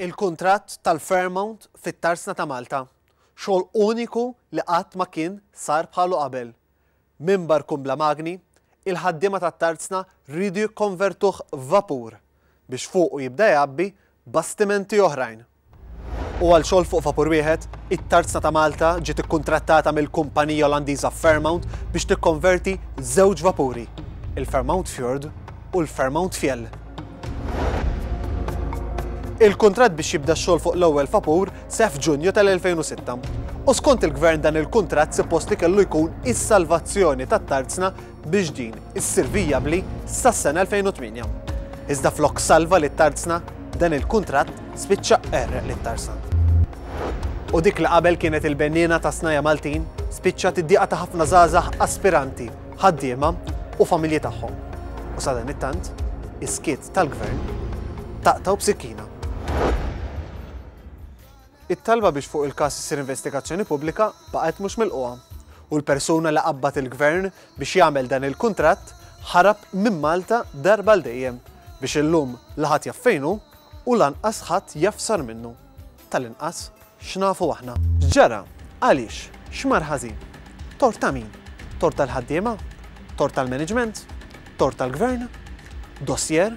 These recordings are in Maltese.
Il-kuntratt tal-Fairmount fit-Tarsna ta' Malta, xogħol uniku li qatt ma kien sar bħalu qabel. Minn barkun bla magni, il-ħaddiema tat-Tarsna riedu jikkonvertuh f'vapur biex fuqu jibda jgħabbi bastimenti oħrajn. u għal xogħol fuq vapur wieħed, it-Tarzna ta' Malta ġiet ikkuntrattata mill-kumpanija Olandiża Fairmount biex tikkonverti żewġ vapuri, il-Fairmount Fjord u l-Fairmount Fjell. Il-kuntratt biex jibda x-xogħol fuq l-ewwel vapur seħħ f'Ġunju tal-2006 u skont il-Gvern dan il-kuntratt suppost li kellu jkun is-salvazzjoni tat-Tarzna biex din issir vijabbli sas-sena 2008. Iżda flok salva lit-tarzna, dan il-kuntratt spiċċa qerreq lit-tarzan. U dik li qabel kienet il-benniena ta' snajja Maltin spiċċat id-dieqa ta' ħafna żgħażagħ aspiranti, ħaddiema u familji tagħhom. U sadan it-tant, is-skiet tal-Gvern taqtgħu b'sikkina. It-talba biex fuq il-każ issir investigazzjoni pubblika baqgħet mhux milqugħa u l-persuna li qabbad il-Gvern biex jagħmel dan il-kuntratt ħarab minn Malta darba għal dejjem biex illum la ħadd jaf fejn hu u lanqas ħadd jaf sar minnu. Tal-inqas, x'nafu aħna. X'ġara? Għaliex? X'mar ħażin? Tort ta' min? Tort tal-ħaddiema? Tort tal-management? Tort tal-Gvern? Dossier?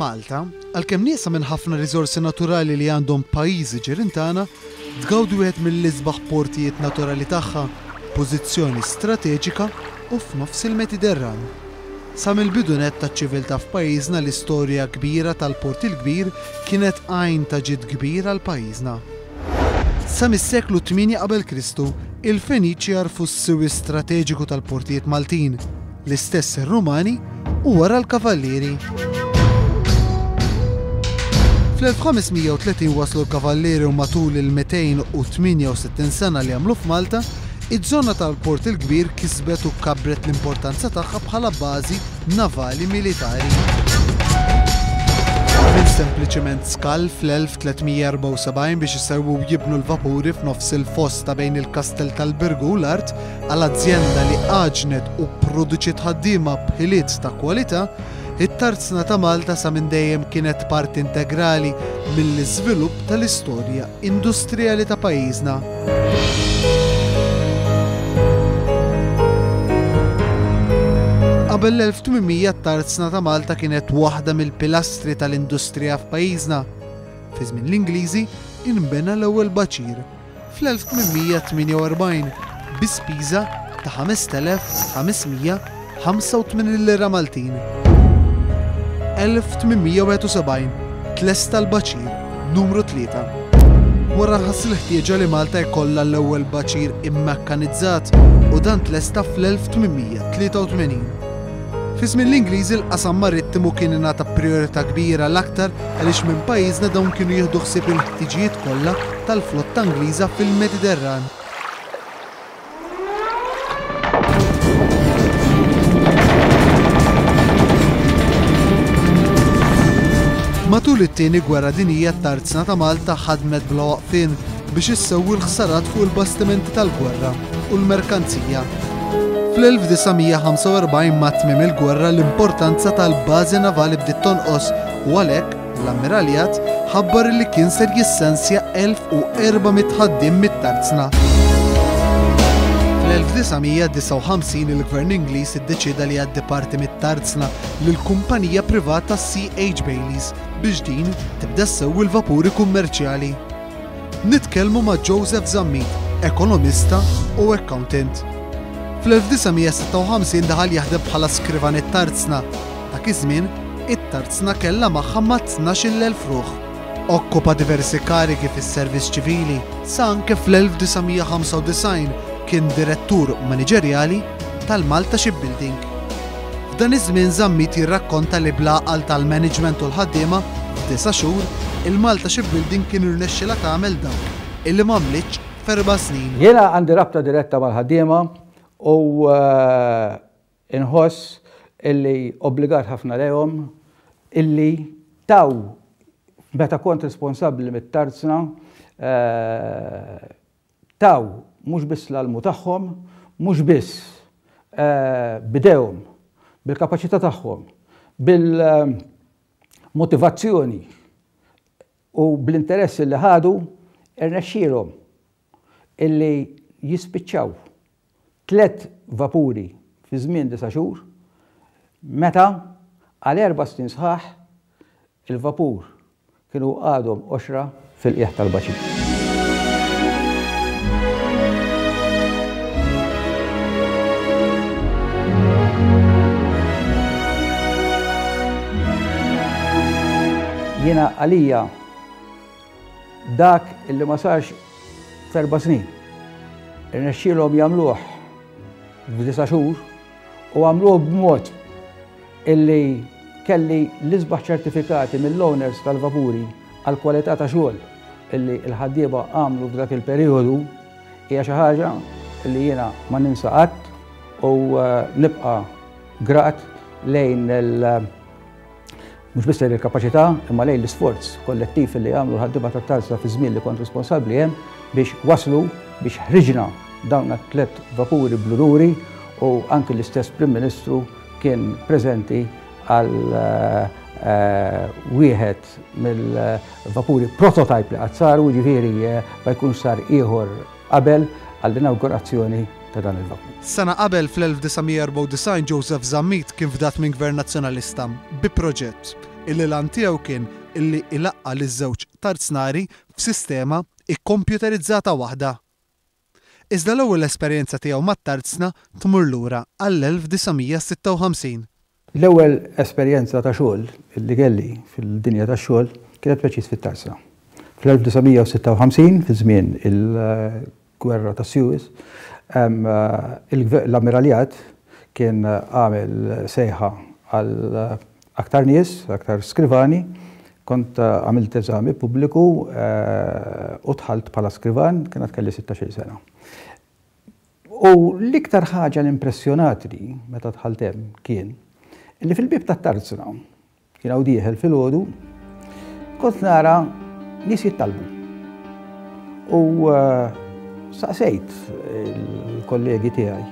Malta, għalkemm nieqsa minn ħafna riżorsi naturali li għandhom pajjiżi ġirien tagħna, tgawdi wieħed mill-isbaħ portijiet naturali tagħha, pożizzjoni strateġika u f'nofs il-Mediterran. Sa mill-bidu nett taċ-ċiviltà f'pajjiżna l-istorja kbira tal-Port il-Kbir kienet għajn ta' ġid kbir għal pajjiżna. Sa mis-seklu tmienja qabel Kristu, il-Feniċi għarfu s-siwi strateġiku tal-portijiet Maltin, l-istess ir-Rumani u wara l-Kavallieri. Fl-1530 waslu l-Kavallieri u matul il-268 sena li għamlu f'Malta, Iż-żona tal-Port il-Kbir kisbet u kabbret l-importanza tagħha bħala bażi navali militari. Minn sempliċement skall fl-1374 biex iserrwu u jibnu l-vapuri f'nofs il-foss ta' bejn il-Kastell tal-Birgu u l-art, għal azjenda li għaġnet u pproduċiet ħaddiema b'ħiliet ta' kwalità, it-tarzna ta' Malta sa minn dejjem kienet parti integrali mill-iżvilupp tal-istorja industrijali ta' pajjiżna. Qabel l-1800 t-tarzna ta' Malta kienet waħda mill-pilastri tal-industrija f'pajjiżna. Fi żmien l-Ingliżi inbena l-ewwel baċir fl-1848 bi spiża ta' 5,500 85 lira Maltin. 1871 tlesta l-baċir numru 3. Wara ħass il-ħtieġa li Malta jkollha l-ewwel baċir immekkanizzat u dan tlesta fl-1883. Fi żmien l-Ingliżi l-qasam marittimu kien ingħata priorità kbira l-aktar għaliex minn pajjiżna dawn kienu jieħdu ħsieb il-ħtiġijiet kollha tal-flotta Ingliża fil-Mediterran. Matul it-Tieni Gwerra Dinjija t-Tarzna ta' Malta ħadmet bla waqfien biex issewwi l-ħsarat fuq il-bastimenti tal-gwerra u l-merkanzija. Fl-1945 ma' tmiem il-gwerra l-importanza tal-bażi navali bdiet tonqos u għalhekk, L-Ammiraljat ħabbar li kien ser jissensja 1,400 ħaddiem mit-Tarzna. Fl-1959 il-Gvern Ingliż iddeċieda li għaddi parti mit-tarzna lil kumpanija privata CH Baileys biex din tibda ssewi l-vapuri kummerċjali. Nitkellmu ma' Joseph Zammi, ekonomista u accountant. Fl-1956 daħal jaħdem bħala skrivan it-tarzna Dak iż-żmien, it-Tarzna kellha magħha mat tnax-il elf ruħ. Okkupa diversi karigi fis-servizz ċivili, sa anke fl-1995 kien direttur maniġerjali tal-Malta Shipbuilding. F'dan iż-żmien Zammit jirrakkonta li bl-għaqal tal-maniġment u l-ħaddiema, f'disa' xhur, il-Malta Shipbuilding kien irnexxilha tagħmel dak illi m'għamlitx f'erba' snin. Jiena għandi rabta diretta mal-ħaddiema u Inħoss illi obbligat ħafna lejhom illi taw meta kont responsabbli mit-Tarzna taw mhux biss l-almu tagħhom, mhux biss b'idejhom, bil-kapaċità tagħhom, bil-motivazzjoni u bl-interess illi ħadu rnexxielhom illi jispiċċaw tliet vapuri fi żmien disa' xhur, meta għal erba' snin sħaħ il-vapur kienu għadhom qoxra fil-qiegħ tal-baċin. Jiena għalija Dak li ma sarx f'erba' snin, irnexxielhom jagħmluh f'disa' xhur u għamluh b'mod illi kelli l-isbaħ ċertifikati mill-owners tal-vapuri għall-kwalità ta' xogħol illi l-ħaddiema għamlu f'dak il-perijodu hija xi ħaġa illi jiena ma ninsa qatt u nibqa' grat lejn il- Mhux biss lejn il-kapaċità, imma lejn l-isforz kollettiv li għamlu l-ħaddiema tat-Talsa fi żmien li kont responsabbli hemm biex waslu biex ħriġna dawn it-tliet vapuri bl-unuri u anki l-istess Prim Ministru kien preżenti għal wieħed mill-vapuri prototype li qatt saru, jiġifieri ma jkunx sar ieħor Qabel, għall-inawgurazzjoni ta' dan il-vapur. Sena qabel, fl-1994 Joseph Zammit kien fdat minn Gvern Nazzjonalista bi proġett illi l-għan tiegħu kien illi ilaqqa' liż-żewġ tarznari f'sistema ikkompjuterizzata waħda. Iżda l-ewwel esperjenza tiegħu mat-tarzna tmur lura għall-1956. L-ewwel esperjenza ta' xogħol li kelli fil-dinja tax-xogħol kienet preċiż fit-Tarsa. Fl-1956, fi żmien il-Gwerra tas-Suez, l-Ammiraljat kien għamel sejħa għal aktar nies, aktar skrivani. Kont għamilt eżami pubbliku u dħalt bħala skrivan, kien għad kelli sittax-il sena. U l-iktar ħaġa li impressjonatni meta dħalt hemm kien li fil-bieb tat-tarzna, jiena u dieħel filgħodu, kont nara nies jittallbu. U staqsejt il-kollegi tiegħi,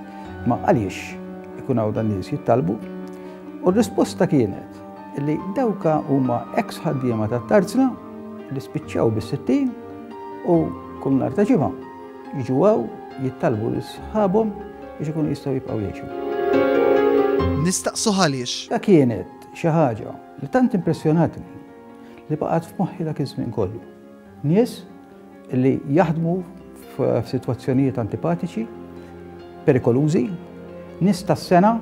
ma għaliex ikun hawn dan nies jittallbu? U r-risposta kienet li dawk huma eks ħaddiema tat-tarzna li spiċċaw bis-sittin u kull nhar ta' Ġimgħa Jiġu hawn jittalbu lil sħabhom biex ikunu jistgħu jibqgħu jgħixu. Nistaqsu għaliex? Dak kienet xi ħaġa li tant impressjonatni li baqgħet f'moħħi dak iż-żmien kollu. Nies li jaħdmu f'sitwazzjonijiet antipatiċi, perikolużi, nies tas-sengħa,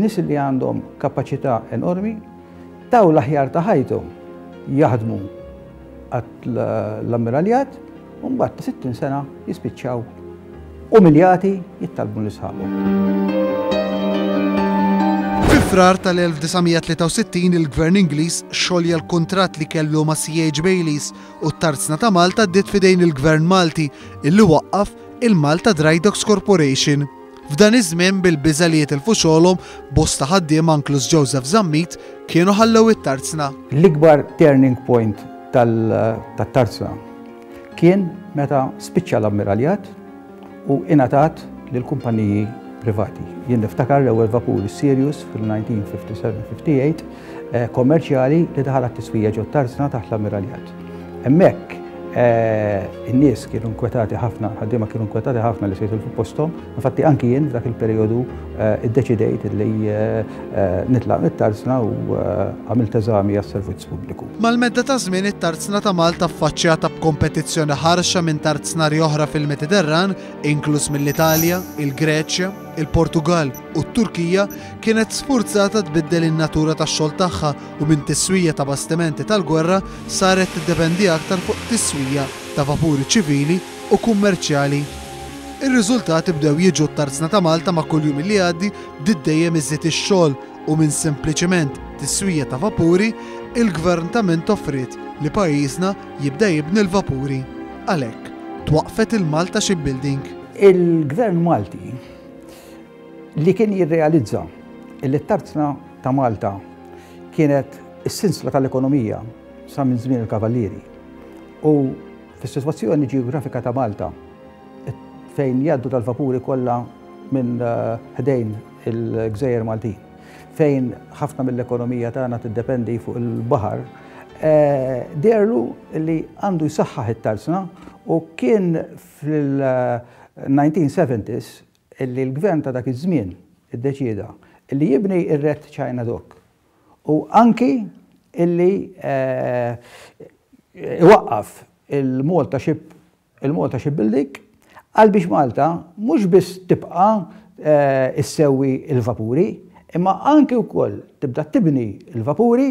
nies li għandhom kapaċità enormi Taw l-aħjar ta' ħajthom jaħdmu għall-Ammiraljat u mbagħad ta' 60 sena jispiċċaw umiljati jittalbu lil sħabhom. Fi frar tal-1963 il-Gvern Ingliż xolja l-kuntratt li kellu ma' CH Baileys u t-tarzna ta' Malta ddiet fidejn il-Gvern Malti illi waqqaf il-Malta Dry Docks Corporation. F'dan iż-żmien, bil-biża' li jitilfu xogħolhom, bosta ħaddiema, inkluż Joseph Zammit, kienu ħallew it-Tarzna. L-ikbar turning point tat-Tarzna kien meta spiċċa l-ammiraljat u ingħatat lil kumpaniji privati. Jien niftakar l-ewwel vapur, is-Sirius, fil-1957, 58, kommerċjali li daħal għat-tiswija ġo Tarzna taħt l-Ammiralljat. Hemmhekk in-nies kienu nkwetati ħafna, ħaddiema kienu nkwetati ħafna li se jitilfu posthom, infatti anki jien f'dak il-perjodu iddeċidejt li nitlaq mit-Tarzna u għamilt eżami għas-servizz pubbliku. Mal-medda taż-żmien it-Tarzna ta' Malta ffaċċjata b'kompetizzjoni ħarxa minn tarznari oħra fil-Mediterran, inkluż mill-Italja, il-Greċja, il-Portugall u t-Turkija kienet sfurzata tbiddel in-natura tax-xogħol tagħha u minn tiswija ta' bastimenti tal-gwerra saret tiddependi aktar fuq tiswija ta' vapuri ċivili u kummerċjali. Ir-riżultati bdew jiġu t-tarzna ta' Malta ma' kull jum li jgħaddi bdiet dejjem iżjed ix-xogħol u minn sempliċement tiswija ta' vapuri, il-Gvern ta' Mint offriet li pajjiżna jibda jibni l-vapuri. Għalhekk, twaqqfet il-Malta Shipbuilding. Il-Gvern Malti li kien jirrealizza li t-tarzna ta' Malta kienet is-sinsla tal-ekonomija sa minn żmien il-Kavallieri u fis-sitwazzjoni ġeografika ta' Malta fejn jgħaddu tal-vapuri kollha minn ħdejn il-gżejjer Maltin fejn ħafna mill-ekonomija tagħna tiddependi fuq il-baħar, deherlu li għandu jsaħħaħ it-tarzna u kien fil-1970s li l-Gvern ta' dak iż-żmien iddeċieda li jibni r-Red China Dock u anki li jwaqqaf il-Malta Ship il-Malta Ship Building għalbiex Malta mhux biss tibqa' issewwi l-vapuri imma anki wkoll tibda tibni l-vapuri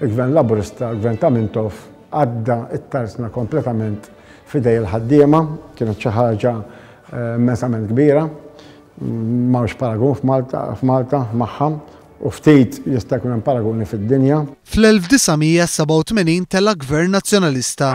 Il-Gvern Laburista, il-Gvern ta' Mintoff, għadda t-tarzna kompletament f'idej il-ħaddiema, kienet xi ħaġa immensament kbira, m'hawnx paragun f'Malta magħha u ftit jista' jkun hemm paraguni fid-dinja. Fl-1987 tela' Gvern Nazzjonalista.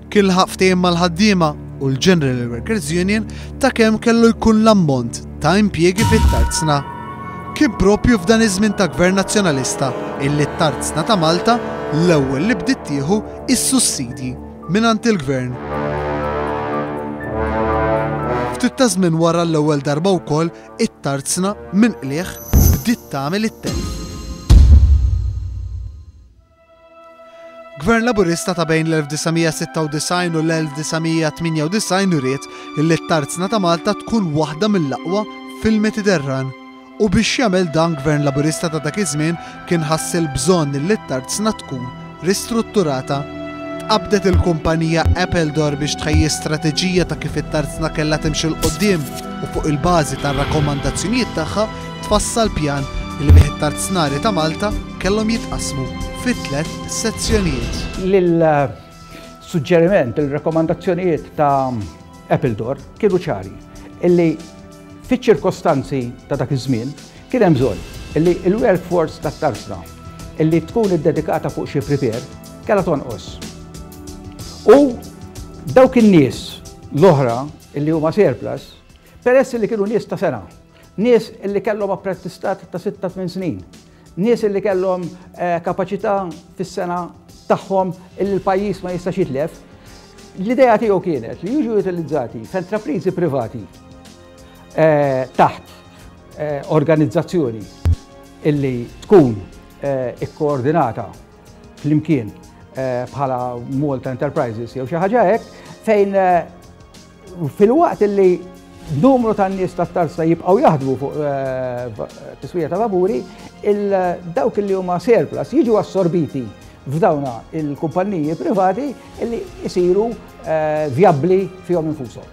Kien laħaq ftehim mal-ħaddiema u l-General Workers Union ta' kemm kellu jkun l-ammont ta' impjiegi fit-Tarzna. Kien proprju f'dan iż-żmien ta' Gvern Nazzjonalista illi t-Tarzna ta' Malta l-ewwel li bdiet tieħu s-sussidji mingħand il-Gvern. Ftit ta' żmien wara l-ewwel darba wkoll it-Tarzna minn qligħ bdiet tagħmel it-telf. Gvern Laburista ta' bejn l-1996 u l-1998 uriet illi t-tarzna ta' Malta tkun waħda mill-aqwa fil-Mediterran. U biex jagħmel dan Gvern Laburista ta' dak iż-żmien kien ħass il-bżonn illi t-tarzna tkun ristrutturata. Tqabbdet il-kumpanija Appledore biex tħejji strateġija ta' kif it-tarzna kellha timxi 'l quddiem u fuq il-bażi tar-rakkomandazzjonijiet tagħha tfassal pjan illi bih it-tarznari ta' Malta kellhom jitqassmu fi tliet sezzjonijiet. L-suġġeriment, il-rakkomandazzjonijiet ta' Appledore kienu ċari illi fiċ-ċirkostanzi ta' dak iż-żmien kien hemm bżonn illi l-workforce tat-tarsna illi tkun iddedikata fuq xi prepare kellha tonqos. U dawk in-nies l-oħra illi huma surplus, peress illi kienu nies ta' sena, nies illi kellhom apprentistat ta' sitta tmien snin, Nies li kellhom kapaċità fis-sengħa tagħhom li l-pajjiż ma jistax jitlef. L-idea tiegħu kienet li jiġu utilizzati f'entrapriżi privati taħt organizzazzjoni illi tkun ikkoordinata flimkien bħala Malta Enterprises jew xi ħaġa hekk fejn Fil-waqt li numru ta' nies ta' tarsa jibqgħu jaħdmu fuq eh, tiswija ta' vapuri, dawk li huma surplus jiġu assorbiti f'dawna il-kumpanniji privati li jisiru eh, vjabbli fihom infushom.